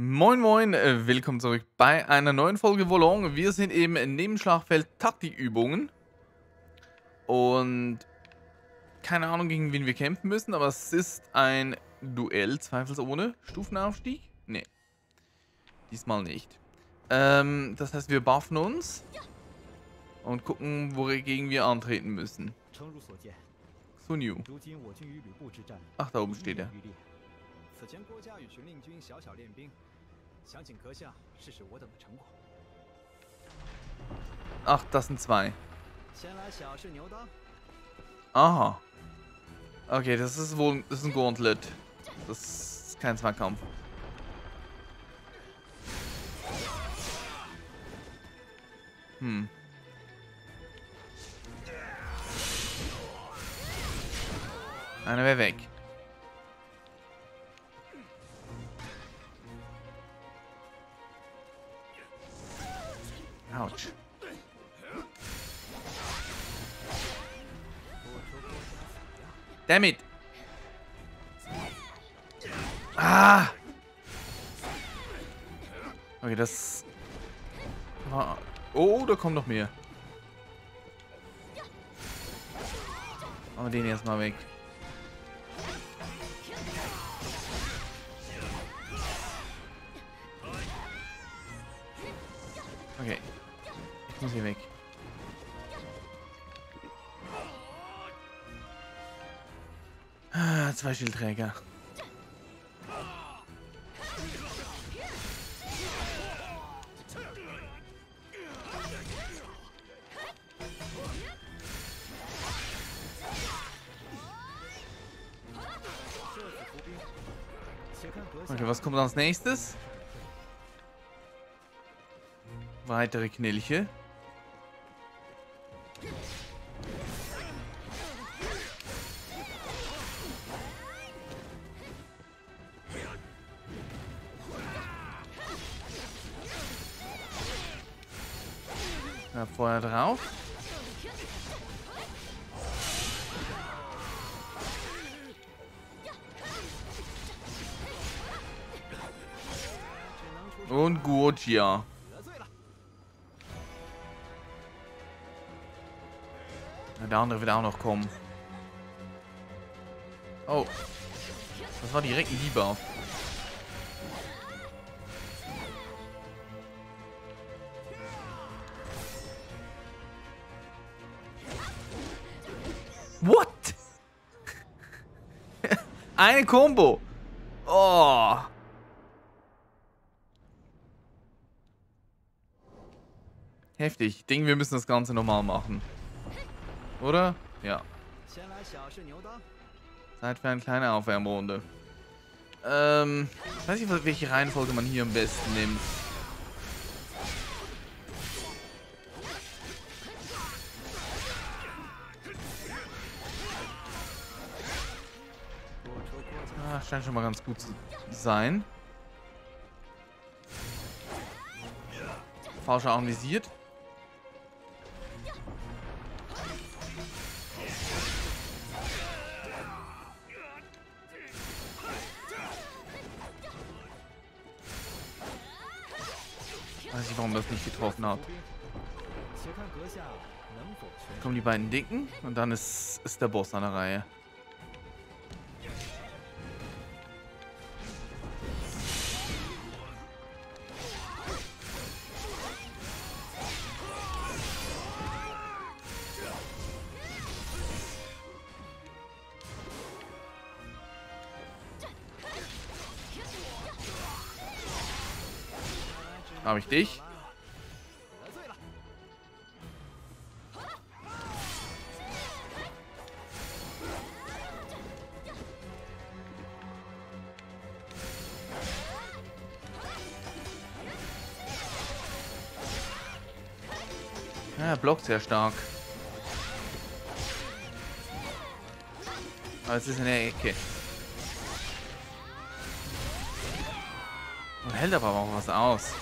Moin Moin, äh, willkommen zurück bei einer neuen Folge Volong. Wir sind eben neben Schlachtfeld Taktikübungen. Und keine Ahnung, gegen wen wir kämpfen müssen, aber es ist ein Duell, zweifelsohne. Stufenaufstieg? Nee. Diesmal nicht. Ähm, das heißt, wir buffen uns und gucken, wogegen wir antreten müssen. Sun Yu. Ach, da oben steht er. 想请阁下试试我等的成果。Ach, das sind zwei. Aha. Okay, das ist wohl, das ist ein Gauntlet. Das ist kein Zweikampf. Hm. Einer wäre weg. Autsch. Damn it. Ah. Okay, das... Oh, da kommt noch mehr. Machen den erstmal weg. Muss hier weg. Ah, zwei Schildträger. Okay, was kommt als nächstes? Weitere Knilche. Ja, vorher drauf. Und Guotia. Der andere wird auch noch kommen. Oh. Das war direkt ein Debuff. Eine Combo. Oh. Heftig. Ich denke, wir müssen das Ganze nochmal machen. Oder? Ja. Zeit für eine kleine Aufwärmrunde. Ähm, ich weiß nicht, welche Reihenfolge man hier am besten nimmt. Scheint schon mal ganz gut zu sein. Falscher anvisiert. Weiß nicht, warum das nicht getroffen hat. Kommen die beiden Dicken und dann ist, ist der Boss an der Reihe. Dich? Ja, blockt sehr stark. Aber es ist in der Ecke. Und hält aber auch was aus.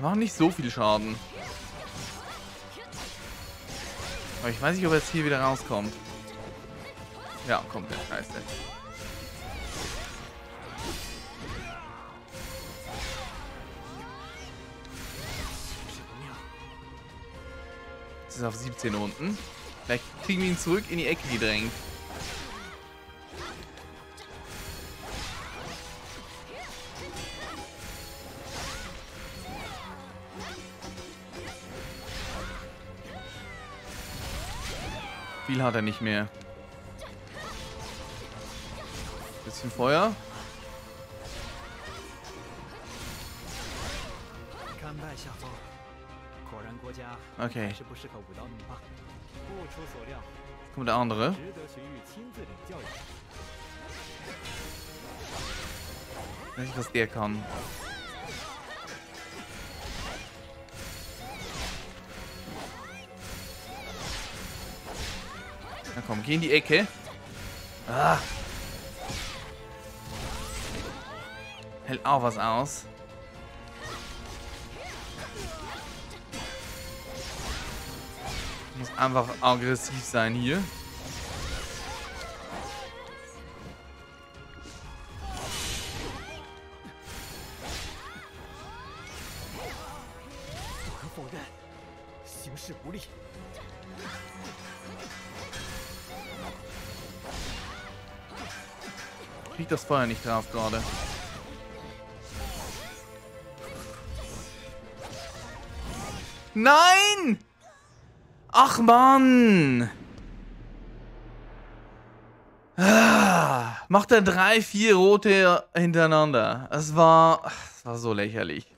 Macht nicht so viel Schaden. Aber ich weiß nicht, ob er jetzt hier wieder rauskommt. Ja, kommt der Scheiße. Jetzt ist er auf 17 unten. Vielleicht kriegen wir ihn zurück in die Ecke gedrängt. Viel hat er nicht mehr. Bisschen Feuer. Okay. Jetzt kommt der andere. Ich weiß nicht, was der kann. Na komm, geh in die Ecke. Ah. Hält auch was aus. Muss einfach aggressiv sein hier. Kriegt das Feuer nicht drauf gerade. Nein! Ach Mann! Ah, macht er drei, vier rote hintereinander. Es war, es war so lächerlich.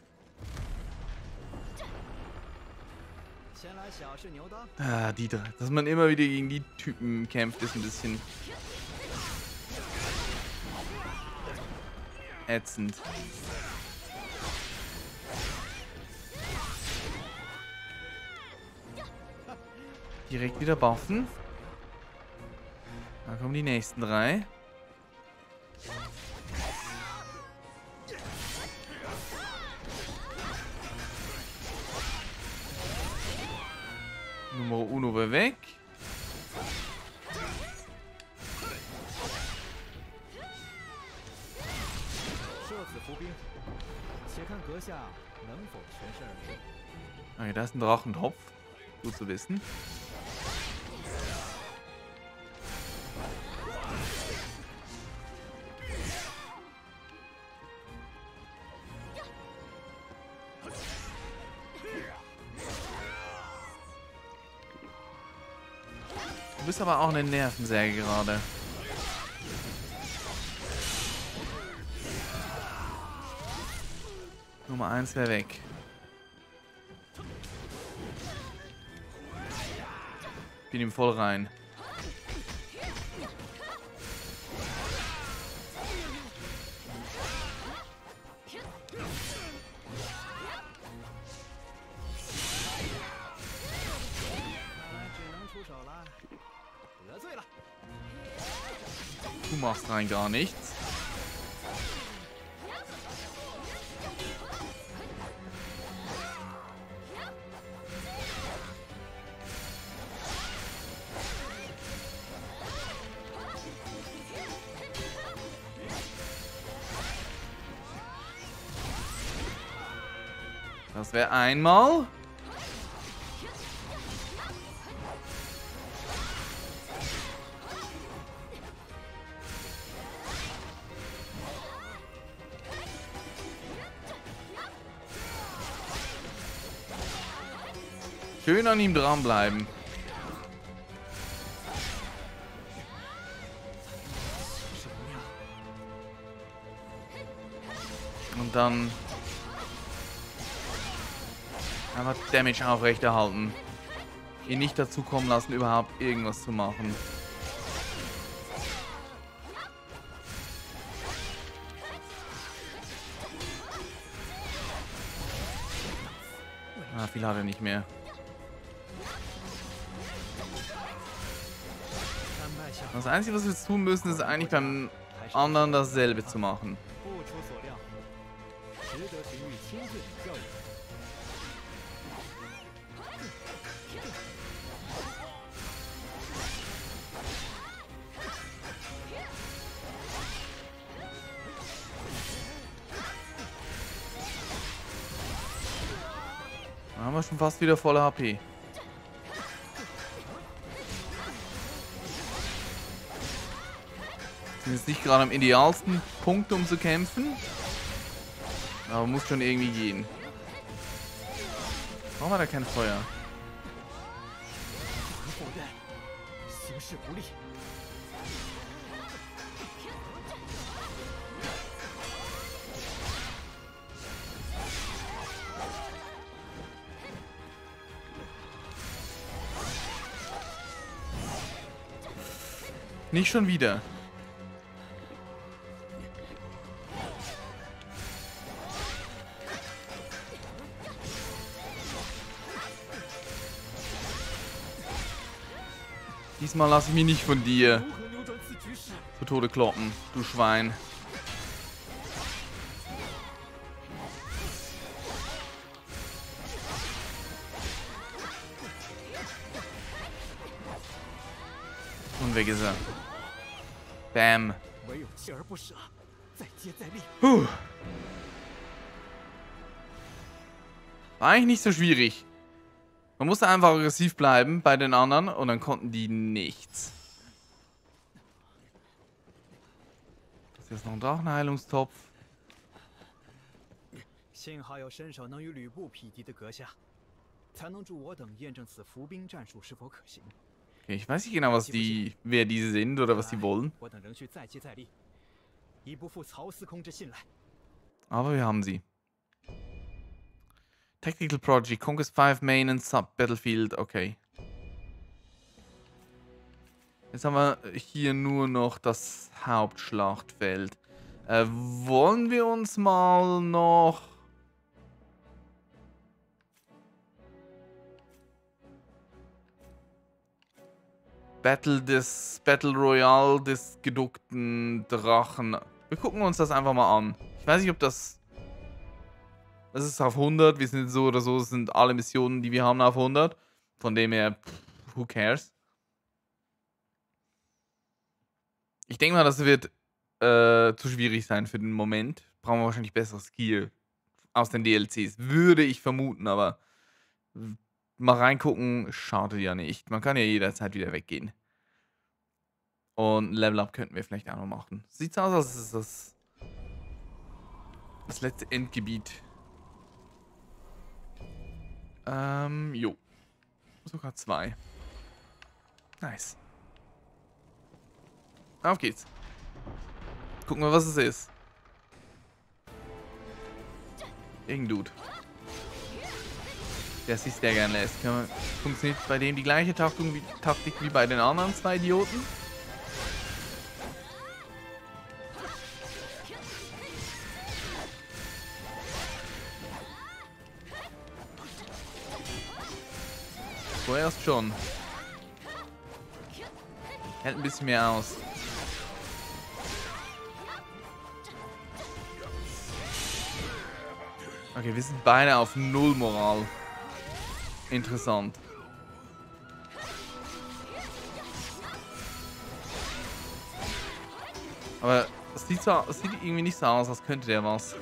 Ah, die drei. Dass man immer wieder gegen die Typen kämpft, ist ein bisschen ätzend. Direkt wieder buffen. Dann kommen die nächsten drei. Nummer uno war weg. Okay, da ist ein Drachentopf. Gut zu wissen. Aber auch eine Nervensäge gerade. Nummer 1 wäre weg. Bin ihm voll rein. Rein gar nichts. Das wäre einmal. Schön an ihm dranbleiben. Und dann einfach Damage aufrechterhalten. Ihn nicht dazu kommen lassen, überhaupt irgendwas zu machen. Ah, viel hat er nicht mehr. Das Einzige, was wir jetzt tun müssen, ist eigentlich beim anderen dasselbe zu machen. Da haben wir schon fast wieder volle HP. Sind jetzt nicht gerade am idealsten Punkt, um zu kämpfen. Aber muss schon irgendwie gehen. Warum hat er kein Feuer? Nicht schon wieder. Diesmal lasse ich mich nicht von dir zu Tode kloppen, du Schwein. Und weg ist er. Bam. Puh. War eigentlich nicht so schwierig. Man musste einfach aggressiv bleiben bei den anderen und dann konnten die nichts. Das ist jetzt noch ein Drachenheilungstopf. Okay, ich weiß nicht genau, was die, wer die sind oder was die wollen. Aber wir haben sie. Tactical Project, Conquest 5 Main and Sub Battlefield, okay. Jetzt haben wir hier nur noch das Hauptschlachtfeld. Äh, wollen wir uns mal noch... Battle des Battle Royale des geduckten Drachen. Wir gucken uns das einfach mal an. Ich weiß nicht, ob das das ist auf 100. Wir sind so oder so, sind alle Missionen, die wir haben, auf 100. Von dem her, pff, who cares? Ich denke mal, das wird äh, zu schwierig sein für den Moment. Brauchen wir wahrscheinlich besseres Gear aus den DLCs. Würde ich vermuten, aber mal reingucken, schadet ja nicht. Man kann ja jederzeit wieder weggehen. Und Level Up könnten wir vielleicht auch noch machen. Sieht aus, als ist das das letzte Endgebiet ähm, jo. Sogar zwei. Nice. Auf geht's. Gucken wir, was es ist. Irgendein Dude. Der sich sehr gern lässt. Funktioniert bei dem die gleiche Taktik wie bei den anderen zwei Idioten? Vorerst schon. Hält ein bisschen mehr aus. Okay, wir sind beide auf Null Moral. Interessant. Aber es sieht, so, sieht irgendwie nicht so aus, als könnte der was.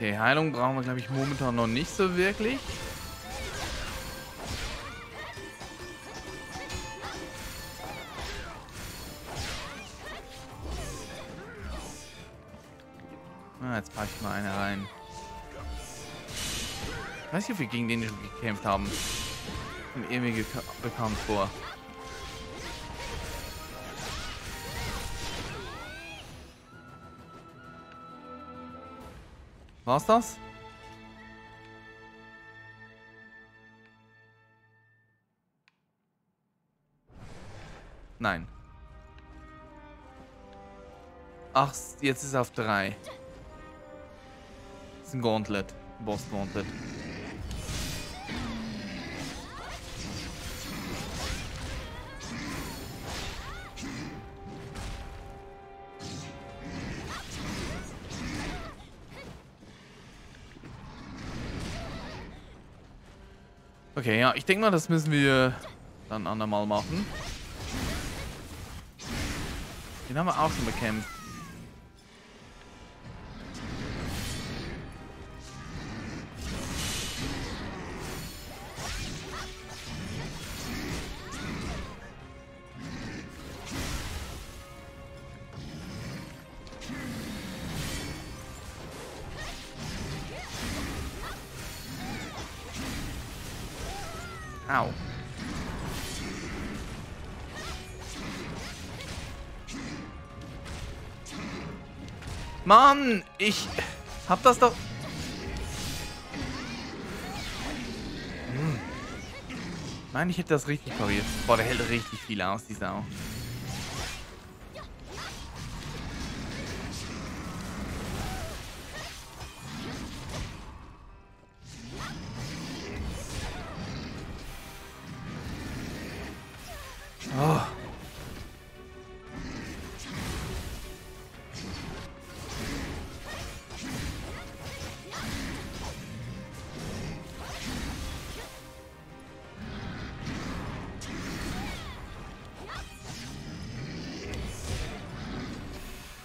Okay, Heilung brauchen wir, glaube ich, momentan noch nicht so wirklich. Ah, jetzt packe ich mal eine rein. Ich weiß nicht, ob wir gegen den schon gekämpft haben. Kommt irgendwie bekannt vor. War's das? Nein. Ach, jetzt ist es auf drei. Das ist ein Gauntlet. Boss Gauntlet. Okay, ja, ich denke mal, das müssen wir dann andermal machen. Den haben wir auch schon bekämpft. Au. Mann, ich hab das doch... Hm. Nein, ich hätte das richtig pariert. Boah, der hält richtig viel aus, die Sau.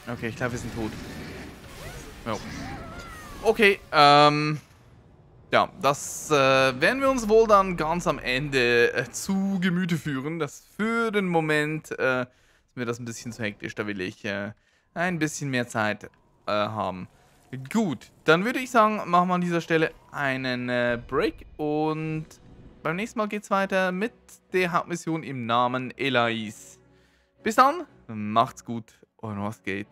Okay, ich glaube, wir sind tot. Jo. Okay, ähm... Ja, das äh, werden wir uns wohl dann ganz am Ende äh, zu Gemüte führen. Das für den Moment äh, ist mir das ein bisschen zu hektisch. Da will ich äh, ein bisschen mehr Zeit äh, haben. Gut, dann würde ich sagen, machen wir an dieser Stelle einen äh, Break und beim nächsten Mal geht es weiter mit der Hauptmission im Namen Elais. Bis dann, macht's gut und was geht.